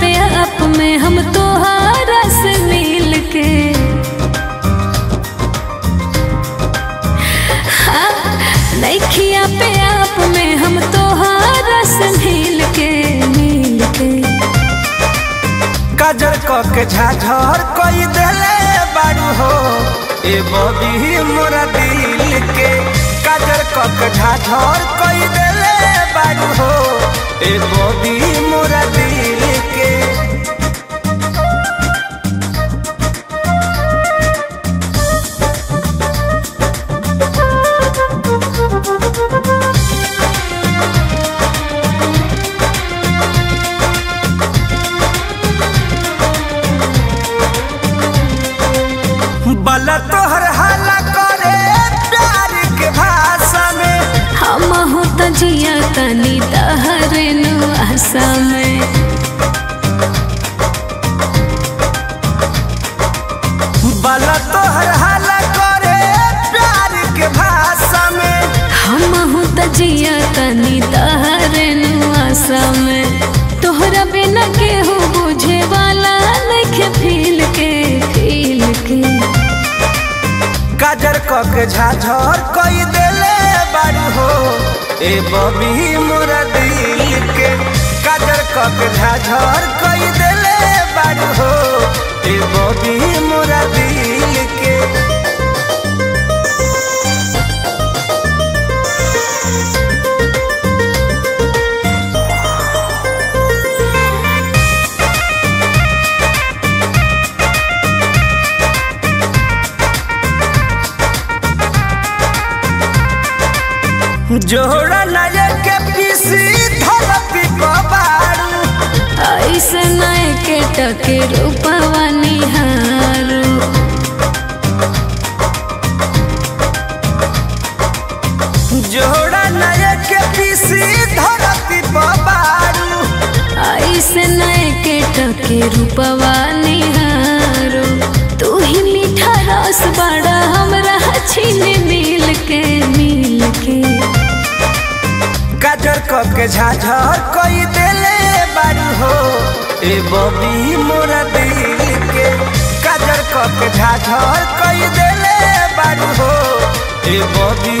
पे आप में हम तोहारा से मिल के। हाँ, नइखिया पे आप में हम तोहारा से मिल के मिल के। झाझर कोई देले बारू हो ए बबी मोरा दिल के। झाझर कोई देले बारू हो ए बबी मोरा दिल के तोहर हाला करे प्यार के भाषा में। हम हो त जिया तनी तहरे नु आशा में। बल तोहर हाला करे प्यार के भाषा में। हम हो त जिया तनी तहरे नु आशा में। काजर क के झाझर कई देले बारू हो। ए बबी मोरा दिल के काजर कक झाझर कई देले बारू हो। ए बबी मोरा दिल के जोड़ा नये के पीसी ऐसे के टके रूपवा निहारू जोड़ा नये के पीसी धरती बारू। ऐसे के टके रूपवा निहारू कब के झाझर कई देले बारू हो ए बबी मोरा दिल के काजर कके के झाझर कई देले बारू हो ए बबी